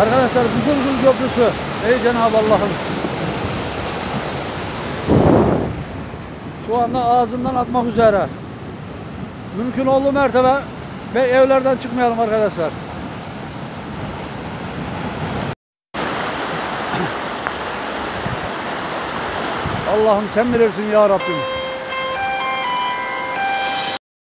Arkadaşlar Kızılgül Köprüsü. Ey Cenab-ı Allah'ım. Şu anda ağzından atmak üzere. Mümkün olduğu mertebe ve evlerden çıkmayalım arkadaşlar. Allah'ım sen bilirsin ya Rabbim.